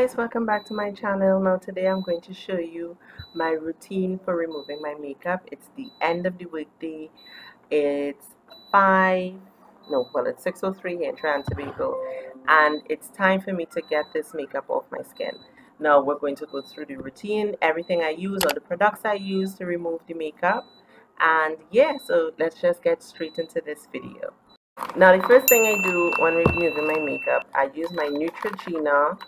guys welcome back to my channel. Now today I'm going to show you my routine for removing my makeup. It's the end of the weekday. It's 5 no well it's 603 here in Trinidad Tobago and it's time for me to get this makeup off my skin. Now we're going to go through the routine everything I use or the products I use to remove the makeup. And yeah so let's just get straight into this video. Now the first thing I do when removing my makeup, I use my Neutrogena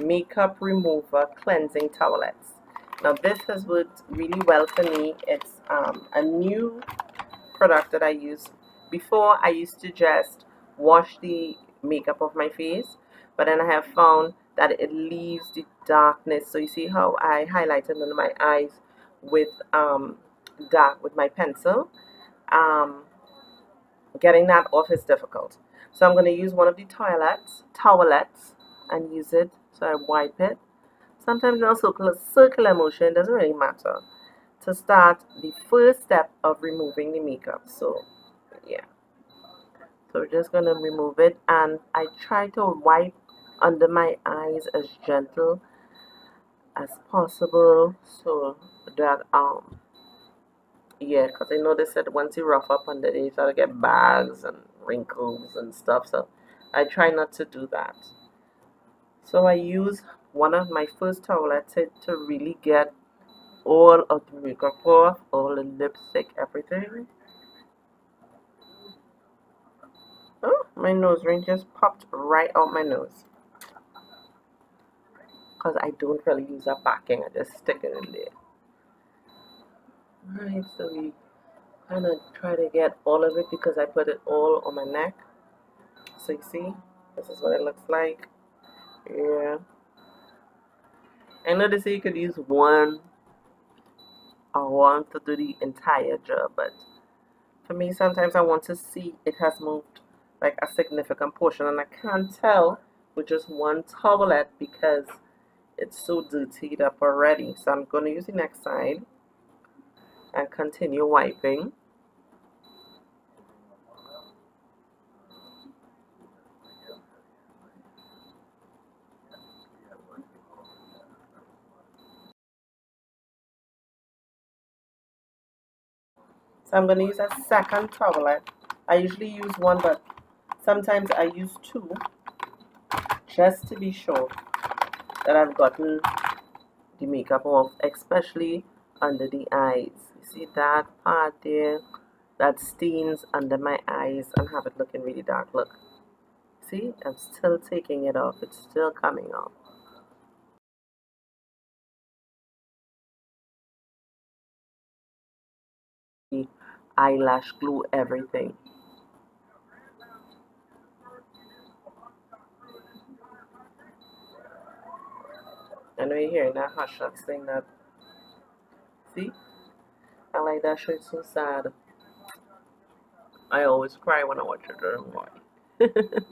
makeup remover cleansing towelettes. Now this has worked really well for me. It's um, a new product that I use. Before I used to just wash the makeup off my face, but then I have found that it leaves the darkness. So you see how I highlighted under my eyes with um, dark with my pencil. Um, getting that off is difficult. So I'm going to use one of the towelettes, towelettes and use it so I wipe it. Sometimes in a circular, motion, doesn't really matter, to start the first step of removing the makeup. So, yeah. So we're just going to remove it and I try to wipe under my eyes as gentle as possible so that um yeah because I know they said once you rough up under there you start to get bags and wrinkles and stuff so I try not to do that so I use one of my first towelettes to really get all of the makeup off, all the lipstick, everything. Oh, my nose ring just popped right out my nose. Because I don't really use a backing, I just stick it in there. Alright, so we kind of try to get all of it because I put it all on my neck. So you see, this is what it looks like. Yeah. They say you could use one or one to do the entire job, but for me, sometimes I want to see it has moved like a significant portion, and I can't tell with just one towelette because it's so dirtied up already. So I'm going to use the next side and continue wiping. So I'm going to use a second towelette. I usually use one, but sometimes I use two just to be sure that I've gotten the makeup off, especially under the eyes. You see that part there? That stains under my eyes and have it looking really dark. Look. See? I'm still taking it off. It's still coming off. Eyelash glue everything. I know you're hearing that hush hush thing that see? I like that show it's so sad. I always cry when I watch it during why it's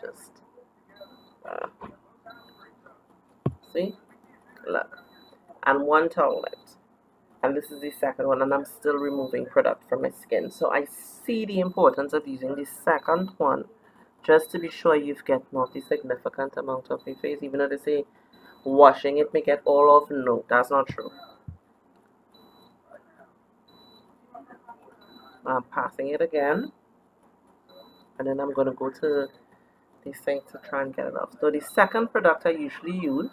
just uh, see? Look and one towelette and this is the second one and I'm still removing product from my skin. So I see the importance of using the second one just to be sure you've get not a significant amount of your face even though they say washing it may get all off no that's not true. I'm passing it again and then I'm going to go to this thing to try and get it off. So the second product I usually use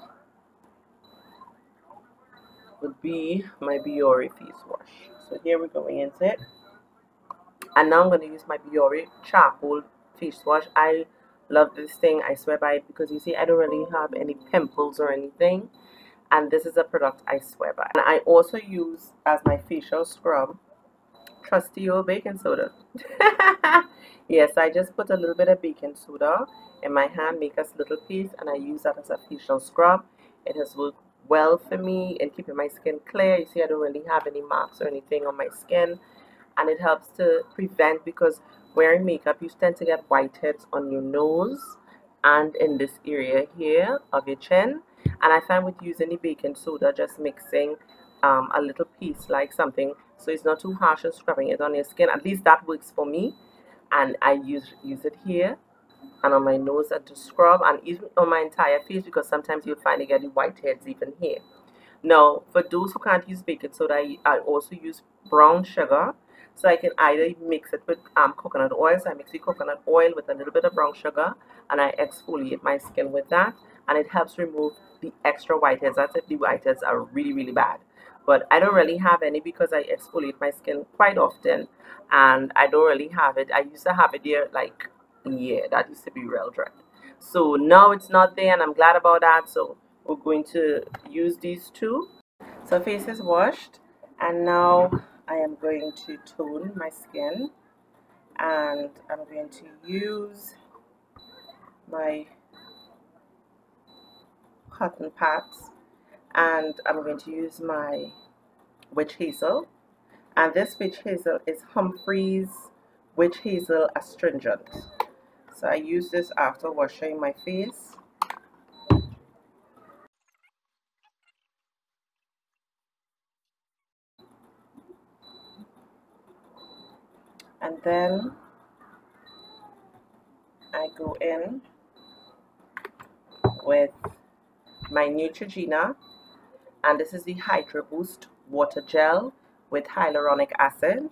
would be my Biore face wash. So here we're going into it. And now I'm going to use my Biore charcoal face wash. I love this thing. I swear by it because you see I don't really have any pimples or anything. And this is a product I swear by. And I also use as my facial scrub trusty old baking soda. yes, I just put a little bit of baking soda in my hand, make a little piece, and I use that as a facial scrub. It has worked well for me and keeping my skin clear. You see, I don't really have any marks or anything on my skin. And it helps to prevent because wearing makeup, you tend to get whiteheads on your nose and in this area here of your chin. And I find with using the baking soda, just mixing um, a little piece like something so it's not too harsh and scrubbing it on your skin. At least that works for me. And I use use it here and on my nose and to scrub and even on my entire face because sometimes you'll find I get the whiteheads even here. Now, for those who can't use baking soda, I also use brown sugar. So I can either mix it with um, coconut oil. So I mix the coconut oil with a little bit of brown sugar and I exfoliate my skin with that. And it helps remove the extra whiteheads. That's if the whiteheads are really, really bad. But I don't really have any because I exfoliate my skin quite often. And I don't really have it. I used to have it there like, yeah, that used to be real dry. So now it's not there and I'm glad about that. So we're going to use these two so face is washed. And now I am going to tone my skin. And I'm going to use my cotton pads. And I'm going to use my witch hazel. And this witch hazel is Humphreys witch hazel astringent so I use this after washing my face. And then I go in with my Neutrogena. And this is the Hydro Boost water gel with hyaluronic acid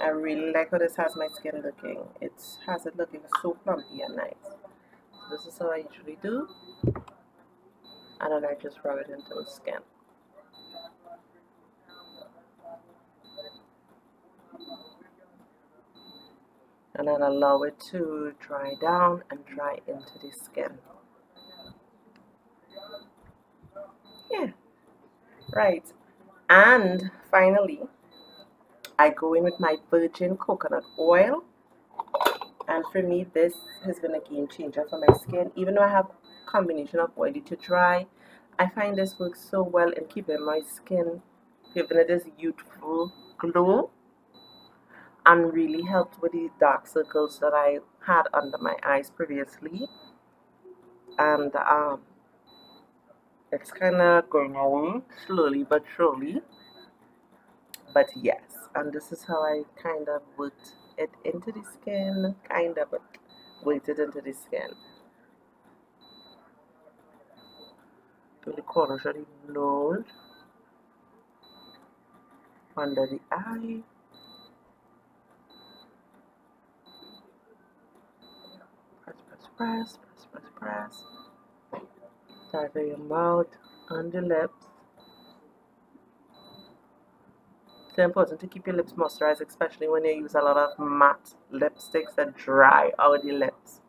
I really like how this has my skin looking. It has it looking so plumpy and nice this is how I usually do. And then I just rub it into the skin. And then allow it to dry down and dry into the skin. Yeah. Right. And finally I go in with my virgin coconut oil. And for me this has been a game changer for my skin. Even though I have combination of oily to dry I find this works so well in keeping my skin giving it this youthful glow and really helped with the dark circles that I had under my eyes previously. And um, it's kind of going away slowly but surely. But yes and this is how I kind of worked it into the skin kind of worked it into the skin to the corners of the nose under the eye press press press, press, press, press. Start your mouth on the lips. It's important to keep your lips moisturized, especially when you use a lot of matte lipsticks that dry out the lips.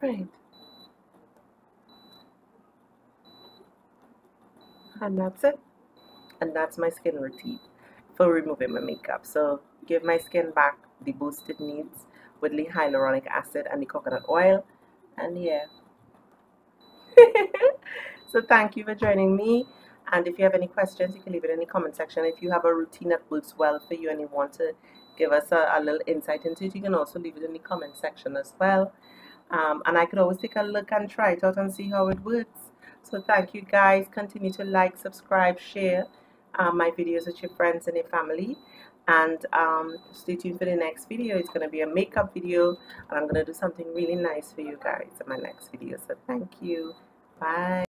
Right. And that's it. And that's my skin routine for removing my makeup. So give my skin back the boost it needs with the hyaluronic acid and the coconut oil and yeah so thank you for joining me and if you have any questions you can leave it in the comment section. If you have a routine that works well for you and you want to give us a, a little insight into it you can also leave it in the comment section as well. Um, and I could always take a look and try it out and see how it works. So thank you guys. Continue to like subscribe share um, my videos with your friends and your family. And um, stay tuned for the next video. It's going to be a makeup video and I'm going to do something really nice for you guys in my next video. So thank you. Bye